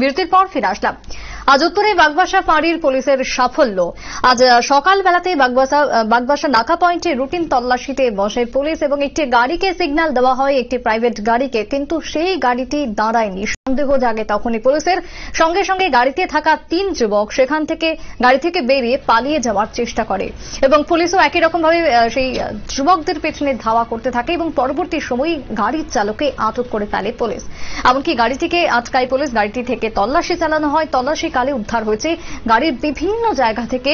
বিরতির পর ফিরে আসলাম। আজ উত্তরে বাগবাসা ফাঁড়ির পুলিশের সাফল্য। আজ সকালবেলাতে বাগবাসা বাগবাসা নাকা পয়েন্টে রুটিন তল্লাশিতে বসে পুলিশ এবং একটি গাড়িকে সিগন্যাল দেওয়া হয়, একটি প্রাইভেট গাড়িকে, কিন্তু সেই গাড়িটি দাঁড়ায়নি। সন্দেহ জাগে তখনই পুলিশের। সঙ্গে সঙ্গে গাড়িতে থাকা তিন যুবক সেখান থেকে গাড়ি থেকে বেরিয়ে পালিয়ে যাওয়ার চেষ্টা করে এবং পুলিশও একই রকম ভাবে সেই যুবকদের পেছনে ধাওয়া করতে থাকে এবং পরবর্তী সময় গাড়ির চালককে আটক করে ফেলে পুলিশ। এমনকি গাড়িটিকে আটকায় পুলিশ, গাড়িটি থেকে তল্লাশি চালানো হয়। তল্লাশি কালে উদ্ধার হয়েছে গাড়ির বিভিন্ন জায়গা থেকে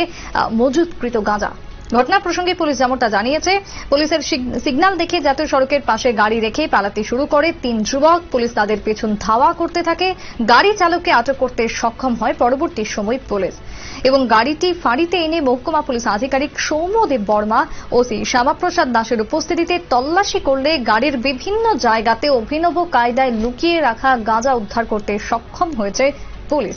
মজুতকৃত গাঁজা। ঘটনা প্রসঙ্গে পুলিশ যেমনটা জানিয়েছে, পুলিশের সিগ- সিগন্যাল দেখে জাতীয় সড়কের পাশে গাড়ি রেখে পালাতে শুরু করে তিন যুবক। পুলিশ তাদের পেছন ধাওয়া করতে থাকে। গাড়ি চালককে আটক করতে সক্ষম হয় পরবর্তী সময় পুলিশ। এবং গাড়িটি ফাঁড়িতে এনে মহকুমা পুলিশ আধিকারিক সৌম্যদেব বর্মা, ওসি শ্যামাপ্রসাদ দাসের উপস্থিতিতে তল্লাশি করলে গাড়ির বিভিন্ন জায়গাতে অভিনব কায়দায় লুকিয়ে রাখা গাঁজা উদ্ধার করতে সক্ষম হয়েছে পুলিশ।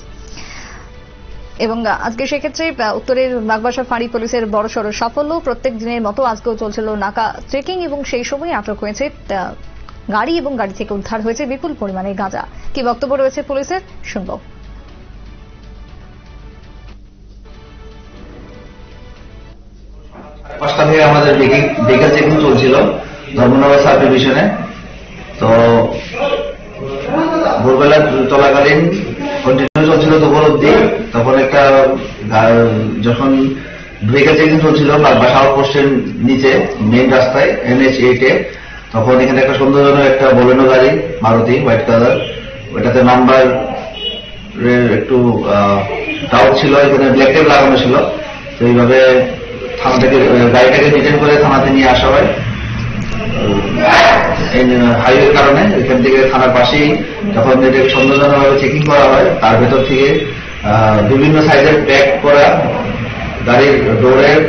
এবং আজকে সেক্ষেত্রে উত্তরের বাগবাসা ফাঁড়ি পুলিশের বড়সড় সাফল্য। প্রত্যেক দিনের মতো আজকেও চলছিল নাকা চেকিং এবং সেই সময় আটক হয়েছে গাড়ি এবং গাড়ি থেকে উদ্ধার হয়েছে বিপুল পরিমাণে গাঁজা। কি বক্তব্য রয়েছে পুলিশের? শুনব। আমাদের বিকেল চেকিং চলছিল ধর্মনগর সাব তো ভোরবেলা চলাকালীন চলছিল দুপুর অব্দি তখন একটা যখন ব্রেকার চেকিং চলছিল বাসা পোস্টের নিচে মেন রাস্তায় এনএইচ এইটে তখন এখানে একটা সুন্দরজনক একটা বলেনো গাড়ি, মারুতি হোয়াইট কালার ওটাতে নাম্বার একটু ডাউট ছিল, এখানে ব্ল্যাক টেপ লাগানো ছিল। তো এইভাবে থানা থেকে গাড়িটাকে ডিটেন করে থানাতে নিয়ে আসা হয়। হাইওয়ের কারণে, এখান থেকে থানার পাশেই যখন এটা সন্দেহজনকভাবে চেকিং করা হয়, তার ভেতর থেকে বিভিন্ন সাইজের প্যাক করা গাড়ির ডোরের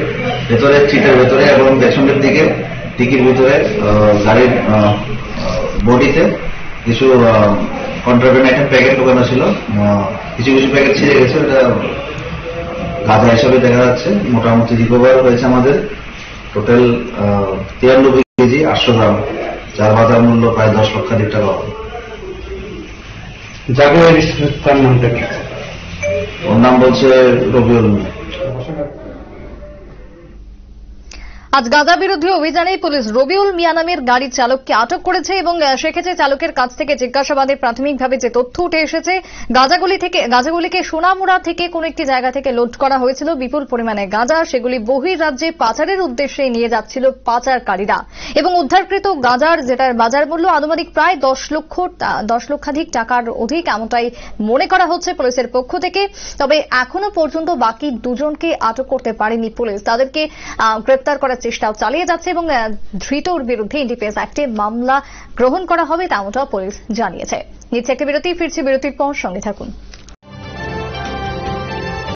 ভেতরে সিটের ভেতরে এবং পেছনের দিকে টিকির ভিতরে গাড়ির বডিতে কিছু কন্ট্রাবেন্ড আইটেম প্যাকেট ঢোকানো ছিল। কিছু কিছু প্যাকেট ছিঁড়ে গেছে ওটা গাঁজা হিসাবে দেখা যাচ্ছে। মোটামুটি রিকভার হয়েছে আমাদের। টোটাল তিরানব্বই কেজি, আটশো গ্রাম। যার বাজার মূল্য প্রায় দশ লক্ষাধিক টাকা হবে যাকে তার নামটা কি ওর নাম বলছে রবিউল মিয়া। আজ গাঁজা বিরোধী অভিযানে পুলিশ রবিউল মিয়া নামের গাড়ির চালককে আটক করেছে এবং সেক্ষেত্রে চালকের কাছ থেকে জিজ্ঞাসাবাদে প্রাথমিকভাবে যে তথ্য উঠে এসেছে, গাঁজাগুলি থেকে, গাঁজাগুলিকে সোনামুড়া থেকে কোন একটি জায়গা থেকে লোড করা হয়েছিল। বিপুল পরিমাণে গাঁজা, সেগুলি বহির রাজ্যে পাচারের উদ্দেশ্যে নিয়ে যাচ্ছিল পাচারকারীরা। এবং উদ্ধারকৃত গাঁজার যেটার বাজার মূল্য আনুমানিক প্রায় দশ লক্ষ দশ লক্ষাধিক টাকার অধিক এমনটাই মনে করা হচ্ছে পুলিশের পক্ষ থেকে। তবে এখনও পর্যন্ত বাকি দুজনকে আটক করতে পারেনি পুলিশ। তাদেরকে গ্রেপ্তার করার চেষ্টাও চালিয়ে যাচ্ছে এবং ধৃতর বিরুদ্ধে ইন্ডিপেন্স অ্যাক্টে মামলা গ্রহণ করা হবে তেমনটাও পুলিশ জানিয়েছে। নিচ্ছে একটা বিরতি, ফিরছে বিরতির পর সঙ্গে থাকুন।